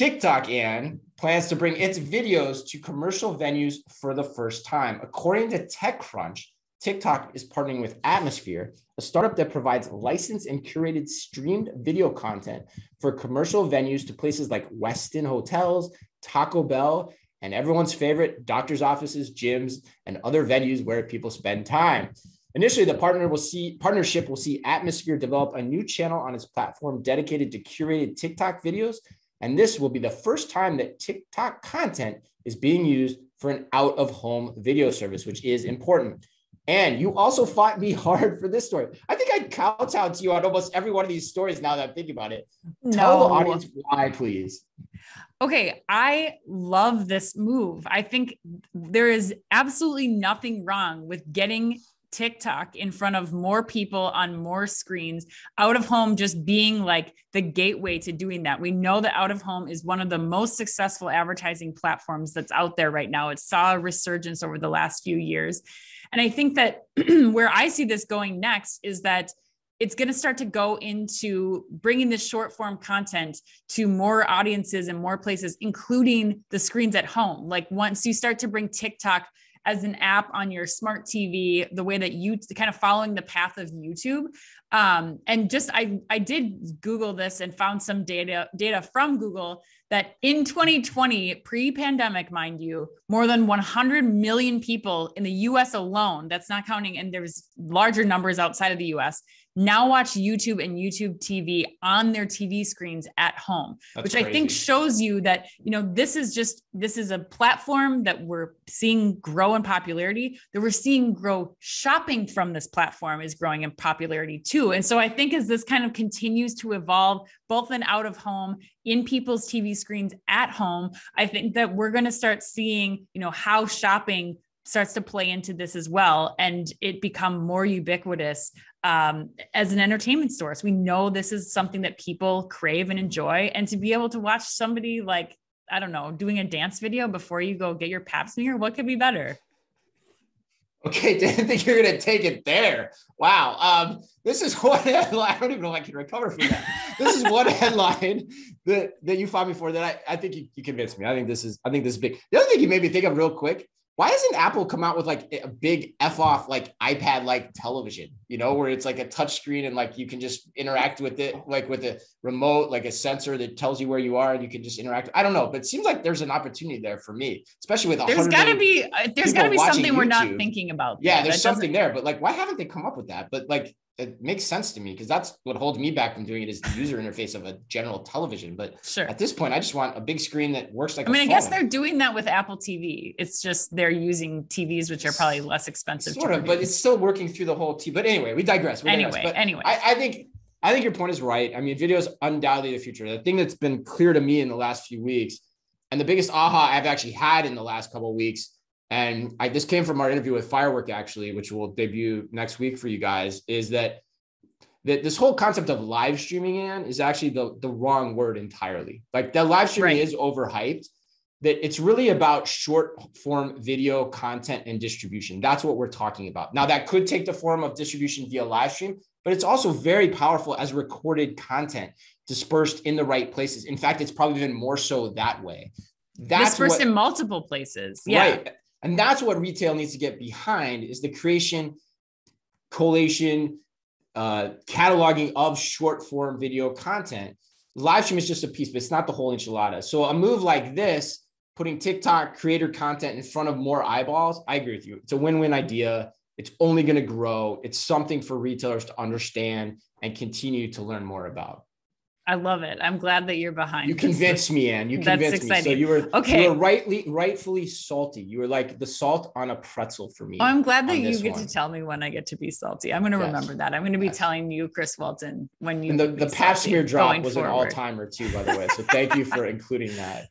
TikTok, Anne, plans to bring its videos to commercial venues for the first time. According to TechCrunch, TikTok is partnering with Atmosphere, a startup that provides licensed and curated streamed video content for commercial venues to places like Westin hotels, Taco Bell, and everyone's favorite doctor's offices, gyms, and other venues where people spend time. Initially, the partner will see partnership will see Atmosphere develop a new channel on its platform dedicated to curated TikTok videos and this will be the first time that TikTok content is being used for an out of home video service, which is important. And you also fought me hard for this story. I think I kowtowed to you on almost every one of these stories now that I'm thinking about it. No. Tell the audience why, please. Okay, I love this move. I think there is absolutely nothing wrong with getting TikTok in front of more people on more screens, out of home just being like the gateway to doing that. We know that out of home is one of the most successful advertising platforms that's out there right now. It saw a resurgence over the last few years. And I think that where I see this going next is that it's going to start to go into bringing this short form content to more audiences and more places, including the screens at home. Like once you start to bring TikTok as an app on your smart TV, the way that you kind of following the path of YouTube. Um, and just I I did Google this and found some data data from Google that in 2020, pre-pandemic, mind you, more than 100 million people in the U.S. alone. That's not counting, and there's larger numbers outside of the U.S now watch YouTube and YouTube TV on their TV screens at home, That's which crazy. I think shows you that, you know, this is just, this is a platform that we're seeing grow in popularity, that we're seeing grow shopping from this platform is growing in popularity too. And so I think as this kind of continues to evolve, both in out of home, in people's TV screens at home, I think that we're going to start seeing, you know, how shopping starts to play into this as well and it become more ubiquitous um, as an entertainment source we know this is something that people crave and enjoy and to be able to watch somebody like i don't know doing a dance video before you go get your pap smear what could be better Okay, didn't think you're gonna take it there. Wow. Um, this is one headline. I don't even know if I can recover from that. this is one headline that that you fought me for that I, I think you, you convinced me. I think this is I think this is big. The other thing you made me think of real quick why hasn't Apple come out with like a big F off like iPad like television, you know, where it's like a touch screen and like you can just interact with it like with a remote, like a sensor that tells you where you are and you can just interact. I don't know, but it seems like there's an opportunity there for me, especially with there's got to be uh, there's got to be something YouTube. we're not thinking about. Yeah, there's something there, but like why haven't they come up with that? But like it makes sense to me because that's what holds me back from doing it is the user interface of a general television. But sure. at this point, I just want a big screen that works like. I mean, I guess they're doing that with Apple TV. It's just they're using TVs which are probably less expensive. Sort of, but it's still working through the whole TV. But anyway, we digress. We anyway, digress. But anyway, I, I think I think your point is right. I mean, video is undoubtedly the future. The thing that's been clear to me in the last few weeks, and the biggest aha I've actually had in the last couple of weeks, and I this came from our interview with Firework actually, which will debut next week for you guys, is that that this whole concept of live streaming in is actually the, the wrong word entirely. Like the live streaming right. is overhyped. That it's really about short form video content and distribution. That's what we're talking about. Now, that could take the form of distribution via live stream, but it's also very powerful as recorded content dispersed in the right places. In fact, it's probably even more so that way. That's dispersed what, in multiple places. Yeah. Right. And that's what retail needs to get behind is the creation, collation, uh, cataloging of short form video content. Live stream is just a piece, but it's not the whole enchilada. So a move like this, putting TikTok creator content in front of more eyeballs, I agree with you. It's a win-win idea. It's only going to grow. It's something for retailers to understand and continue to learn more about. I love it. I'm glad that you're behind. You convinced me, Anne. You convinced That's exciting. me. So you were okay. You were rightly, rightfully salty. You were like the salt on a pretzel for me. Oh, I'm glad that you get one. to tell me when I get to be salty. I'm going to yes. remember that. I'm going to be yes. telling you, Chris Walton, when you. And the the pap smear drop was salty an all timer too, by the way. So thank you for including that.